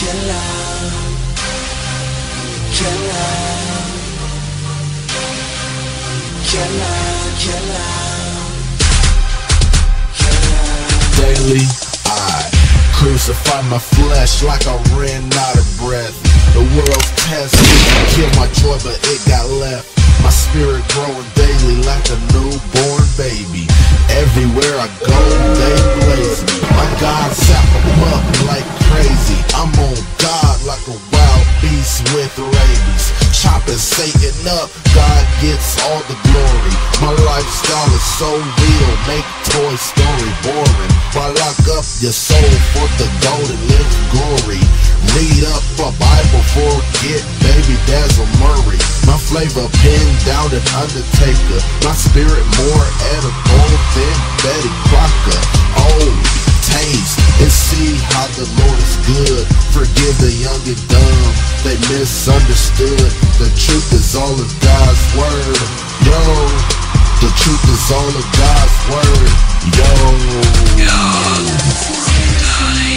killer, killer, killer, killer, Daily, I crucify my flesh like I ran out of breath. The world's testing, kill my joy, but it got left. My spirit growing daily like a newborn baby. Everywhere I go, they up, God gets all the glory. My lifestyle is so real, make Toy Story boring. Why lock up your soul for the golden live glory? Read up a Bible, forget baby Dazzle Murray. My flavor pinned down an Undertaker. My spirit more edible than Betty Crocker. Oh, taste and see how the Lord is good. Forgive the young and dumb, they misunderstood. The truth is all of God's word. Yo, the truth is all of God's word. Yo. I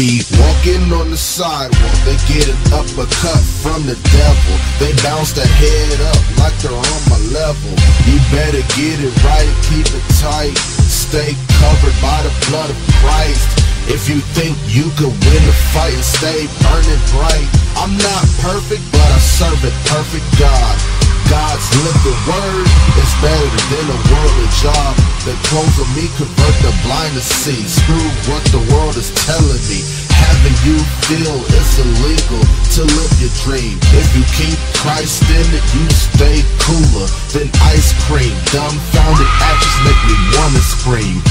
be walking on the sidewalk, they get an uppercut from the devil. They bounce their head up like they're on my level. You better get it right, keep it tight. Stay covered by the blood of Christ. If you think you could win the fight and stay burning bright, I'm not perfect, but I serve a perfect God. God's living word is better than a worldly job. The clothes of me convert the blind to see. Screw what the world is telling me. Having you feel it's illegal to live your dream. If you keep Christ in it, you stay cooler than ice cream. Dumbfounded actions make me wanna scream.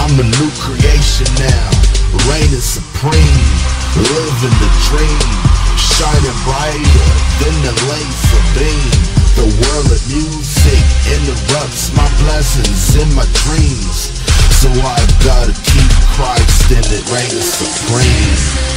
I'm a new creation now, reigning supreme, living the dream, shining brighter than the laser beam. Of music interrupts my blessings in my dreams. So I've gotta keep Christ in it, reigning supreme.